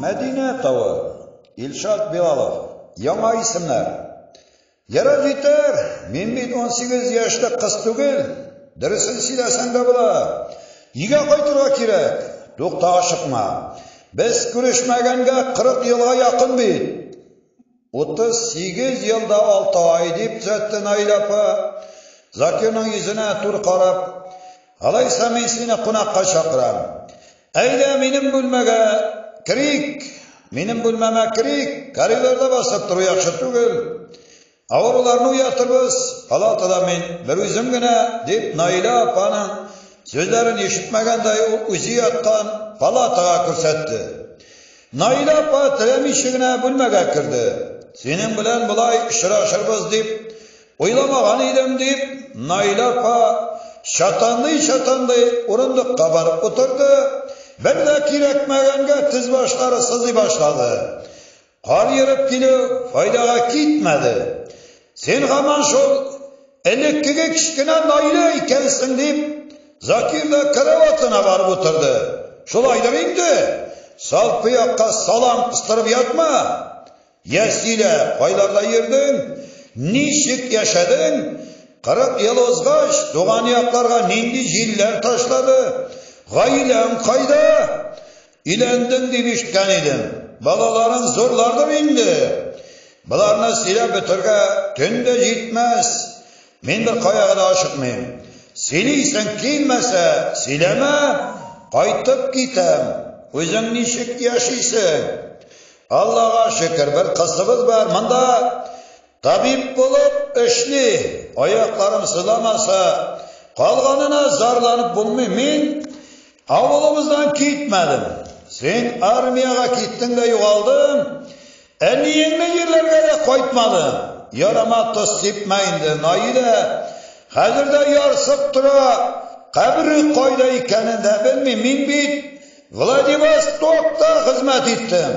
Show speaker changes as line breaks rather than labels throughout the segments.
Мәдина тауы. Илшат Билалов. Яңа исемнәр. Ярар мен Мин бит 18 яшты қыс түгел. Дөресен сөйләсәң дә була. Өйгә кайтырга керек? Тукта Без күрешмәгәнгә 40 жылға яқын бит. 38 жылда 6 ай деп төзәтте Наил апа. Закирның йөзенә тур қарап. "Алайса мин сине кунакка чакырам. минем бүлмәгә kirik mening bo'lmama kirik koridorda boshlab turib yaxshi tugil avval ularni uyatibmiz palatada men bir o'zimgina deb noila opani so'zlarini eshitmaganday u o'zi yotgan palataga ko'rsatdi noila opa tilim eshigina bo'lmaga kirdi sening bilan bulay uchrashirmiz deb o'ylamagan edim deb noila opa shatonday shatonday o'rindiqqa borib oturdu. Ben de kirek merenge tiz başları sızı başladı. Kar yerip gili faydağa gitmedi. Sen hemen şu elektrik işkine nayle ikensin deyip Zakir de kravatına var oturdu. Şulaydır indi. Salpı yakka salam kıstırıp yatma. Yesiyle paylarda yerdin. Nişik yaşadın. Kırık yıl ozgaç, doğan yaklarga nindi jiller taşladı. Gaylem kayda ilendim demişken idim. Balaların zorlardı bindi. Bularını silah bitirge tünde gitmez. Men bir kayağa da aşıkmayım. Siliysen kilmese sileme kaytıp gitem. uzun nişik yaşıysa. Allah'a şükür bir kızımız var. Manda tabip bulup işli. Ayaklarım sılamasa kalganına zarlanıp болмай, мен Авылымыздан китмадым. Син армияга киттең дә югалдым. Әниеңне җирләргә дә кайтмадым. Ярама тос сипмә инде, наидә. дә ярсып тора. Кабри кайда икәнен дә белмим мин бит. Владивостокта хезмәт иттем.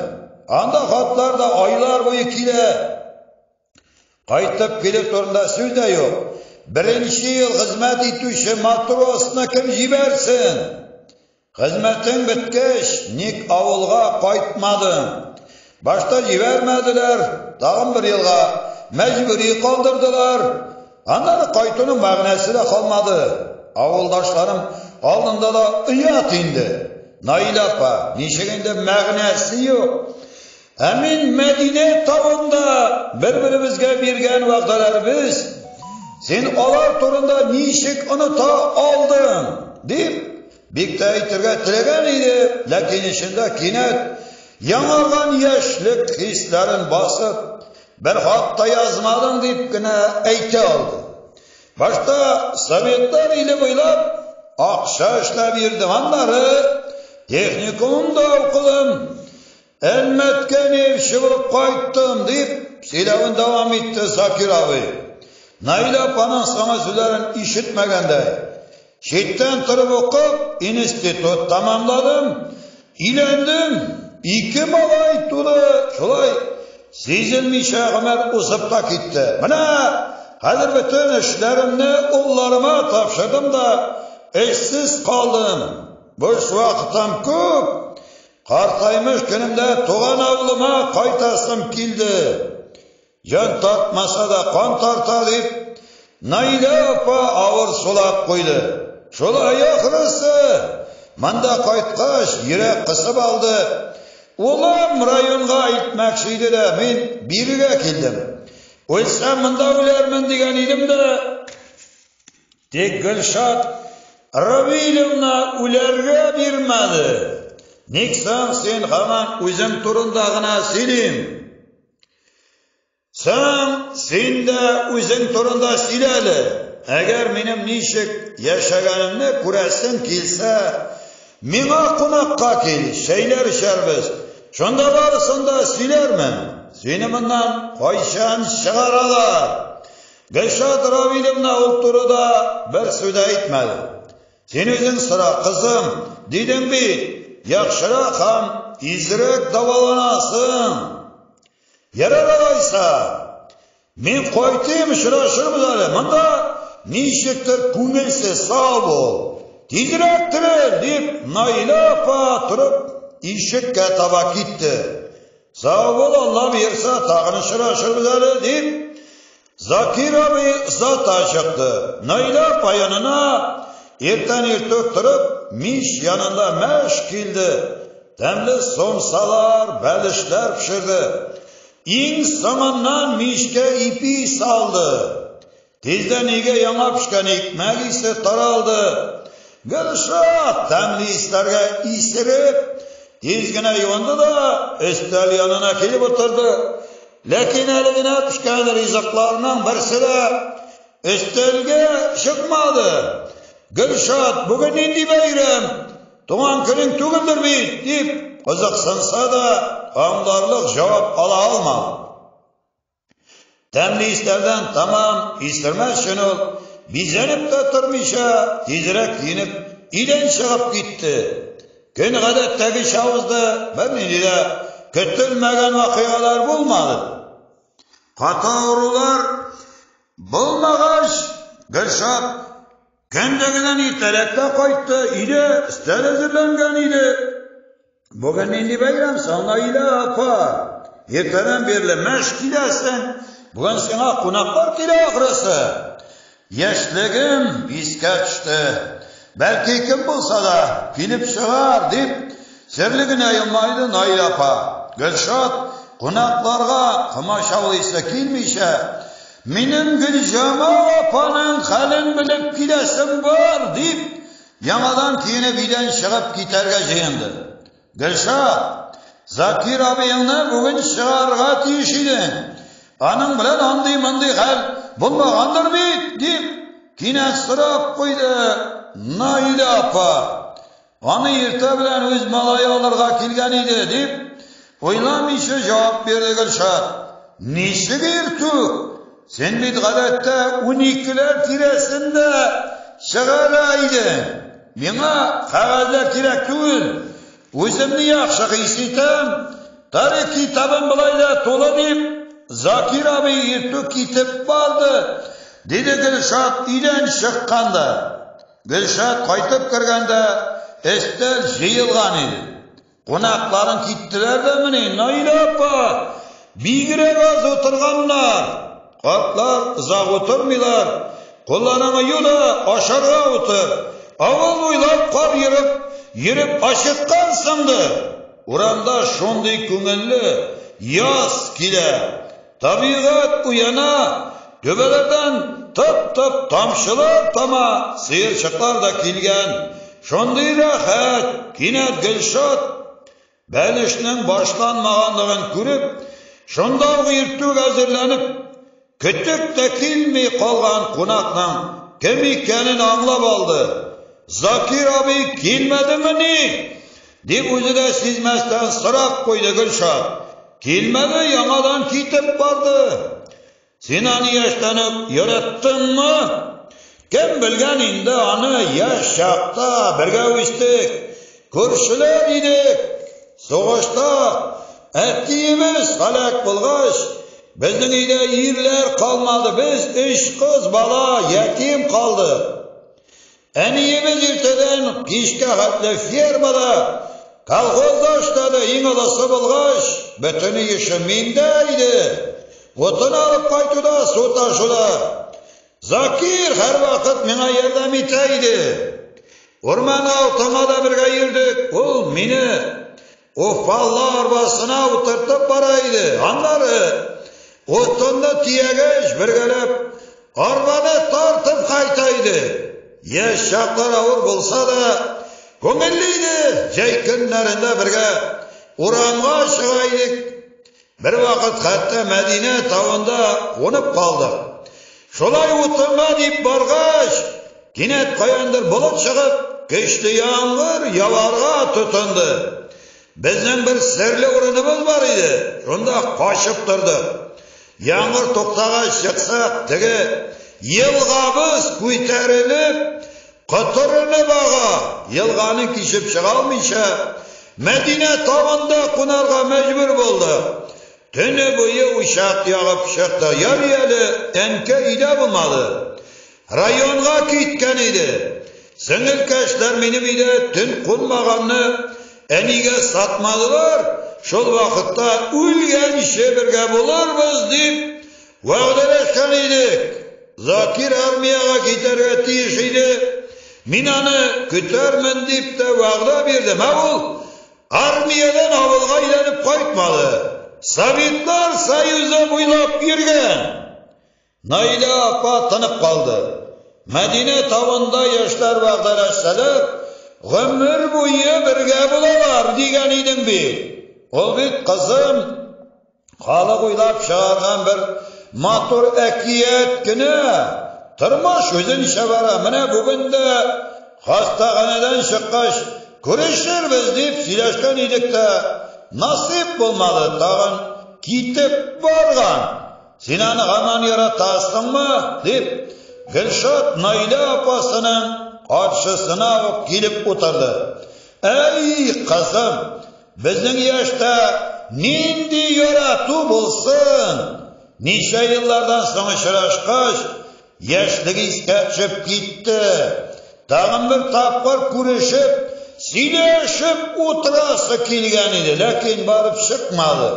Анда хатлар да айлар буе килә. Кайтып килер турында сүз дә юк. Беренче ел хезмәт итүче матросны кем җибәрсен? Қызметтің біткеш ник авылга кайтмадың? Башта җибәрмәделәр, тагын бер елга мәҗбүри қалдырдылар. Аннары кайтуның мәгънәсе де қалмады. Ауылдашларым алдында да ыят инде. Наила апа, ничегендә мәгънәсе юк. Әмін мәдіне Мәдинә бір бер берген биргән біз. сен алар турында ничек оныта алдың? дип Biktayı tilgan idi. Lakin içinde kinet yanargan yaşlık hislerin basıp ben hatta yazmadım deyip yine eyti aldı. Başta Sovetler ili boylab bir işlab yurdiganlari texnikumda o'qidim ilmatga nevshi bo'lib qaytdim deb siylavin davom etdi zokir abi naila pana sana so'zlarini eshitmaganday chetdan turib o'qib institut tamomladim uylandim балай malay turi shulay sezilmaycha qilmab o'sibda ketdi mana hozir butun ishlarimni o'g'llarimga da ishsiz qoldim bo'sh vaqtim ko'p Қартаймыш күнімді туған ауылыма қайтасым келді. Жан тартмаса да қан тарта деп, Найда апа ауыр Шолай ақырысы, манда қайтқаш, ерек қысып алды. Олам районға айтмақшы еді де, мен беруге келдім. Ойлсам мында өлермін деген едім де, тек Гүлшат равиловна үлерге бермеді. Никсан сен хаман өзің тұрында ғана сенем. сен де өзің тұрында силәлі. Eğer agar meni nishik yashaganimni ko'rasing kelsa menga qo'noqqa kel shaylar isharmiz shunda borisida siylarman seni mendan qoyshan shig'aralar dilshod rovilovna o'ltirida bir so'z aytmadi sen o'zing sira qizim dedimbi yaxshiroq ham izrak davolanasan yaralalaysa men qo'ydim shirashirmiz hali manda көңілсіз сау бол тезірек тіріл деп найлап тұрып ишікке таба кетті сау бол алла бұйырса тағын ұшырашырмыз әлі деп закир аби зата шықты найлап аянына ертең ертөк тұрып миш янында мәш келді дәмлі сомсалар бәліштер пішірді иң соңынан мишке ипи салды tezdanega yamopishgani taraldı. taraldi go'sht isterge islarga iysilib tezgina yondida istal yonina kelib o'tirdi lekin haligina pishgan riziqlarning birsida istalga çıkmadı. go'sht bugün endi bayram tuman kuning tugildir deb qiziqsinsa da qondarliq cevap ala olmadi дәмді иістерден тамам иістермес үшін ол мизеніп те тұрмайша тезірек еніп шығып кетті күн ғадеттегі шауызды бірнеде күтілмеген оқиғалар болмады қаты аурулар болмағаш гүлшат күндігінен ертеректе қайтты үйде үстел әзірленген еді бүгін нендей байрам саңа үйде апа ертеден берлі «Буган сиңа кунаклар килә ахрысы. Яшьлегем искә төште. Бәлки кем булса да килеп чыгар дип серлеген аймайды Найяпа. Гөлшат кунакларга кымашау исе килмичә Минем Гүлҗама апаның хәлен белеп киләсем бар дип «Ямадан киене бидән чыгып китәргә җыенды. Гөлшат, Закир абыеңны бүген чыгарга тиеш идең. aning bilan ondiy mundiy hal bo'lmagandirmi deb деп qo'ydi noila opa ani erta bilan o'z maloyollarga kelgan edi deb o'ylamisha javob berdi жауап берді Сен Закир abi yırtıp кетіп baldı. Деді Гүлшат үйден шыққанда. Гүлшат қайтып кіргенде эстер жиылған еді. Қонақларын кеттілер де міне, Наила апа, бигірек аз отырғанлар. Қатлар ұзақ отырмайлар. Қолларыңа юла ашарға отыр. Ауыл ойлап қар еріп, еріп ашыққансыңды. сынды. шондай көңілі яз келе. Tabiat bu yana, göbələdən tap-tap tamşılar tama sıyırçıqlar da kilgən. Şondayı rəxət, kinət gülşot, bəlişinin başlanmağanlığın kürüb, şonda uyurtu vəzirlənib, kütüb də kilmi qalğan qunaqla kim ikənin anlab aldı. Zakir abi kilmədimi ni? Dib üzü də sizməzdən sıraq qoydu gülşot. Kilmeve yamadan kitap vardı. Sinan'ı yaşlanıp yarattın mı? Kim bilgan indi anı yaş şaqda birga o'sdik. Ko'rishlar edik. Sog'ishda atiyimiz halak bo'lg'ach, bizning uyda yerlar qolmadi. Biz ish qiz bola yatim qoldi. Aniyimiz ertadan kechga hatla fermada колхозда іштәді ең аласы болғаш бітіні іші мендәйді отын алып қайтуда су ташуда закир һәр вақыт миңа ярдәм итәйді орман алтыңа да бірге жүрдік ол мені уфалла арбасына отыртып барайды андары отынды тиегеш біргелеп арбаны тартып қайтайды еш жақтар ауыр болса да көңілдейді жай күндерінде бірге ұранға шығайдық бір уақыт хатта мәдина тауында қонып қалды. шолай ұтымға деп барғаш кенет қояндыр болып шығып күшті яңғыр яварға тұтынды біздің бір сірлі орнымыз бар еді сонда қашып тұрды. яңғыр тоқтағаш шықсақ тігі елғабыз көтеріліп Қатырыны баға, елғаны кешіп шығалмейша, Мәдіне тағанда құнарға мәжбір болды. Түні бойы ұшат яғып шықты, яғи әлі әнке үйде болмады. Районға киткән еді. Сыңыл кәшілер менің үйде түн сатмадылар, шол вақытта үлген шебірге болар біз Закир Minanı kütlermen deyip de vağda мә avul. Armiyadan avulga aylanıp koytmalı. Sovetlar Союзы бойлап берген. Найда апа тынып қалды. Мәдине табында яшьләр вағдарашсалып, ғүмір бойы бірге болалар деген едің бе. Ол бит қызым қалық ойлап шығарған бір матур әкият кіне тұрмаш өзін шабара міне бүгінді қастағанадан шыққаш күрешерміз деп сыйлашқан едік та насип болмады тағын китіп болған. сен аны аман ярататсың деп гүлшат найда апасының қаршысына келіп отырды әй қызым біздің яшта нендей ярату болсын неше жылдардан соң ұшырасқаш Ешлігі ескәтшіп кетті тағын бір тапқыр көрешіп сөйлесіп отырасы келген еді ләкин барып шықмады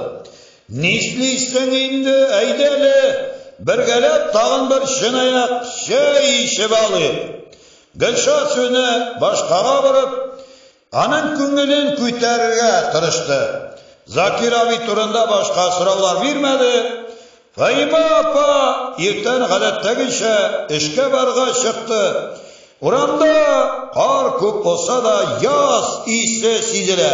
не істейсің енді әйдәлі біргәләп тағын бір шынаяқ шәй ішіп алайық гүлшат сөні башқаға барып аның көңілін көтеруге тырышты закир турында башқа сұраулар бермеді фаима апа ертең ғадаттагиша ішке барға шықты Уранда қар көп болса да яз иісі сезілі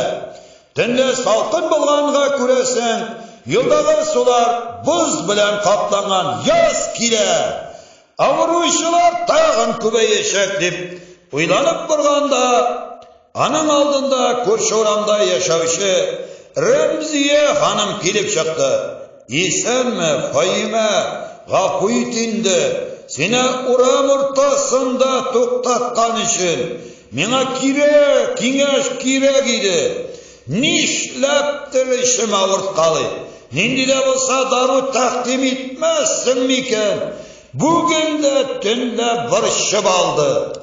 түнде салқын болғанға көресің Йылдағы сулар бұз білән қаптанған яз келе ауырушылар тағын көбейешек деп ойланып тұрғанда аның алдында көрші орамда яшаушы рәмзие ханым келіп шықты исәмме файме ғапуит инде сені ұрам ұртасында тоқтатқан үшін меңа керек кеңеш керек еді ләптір ішім ауыртқалы Ненді де болса дару тәқтім етмесің мекен бүгін де түнде бір алды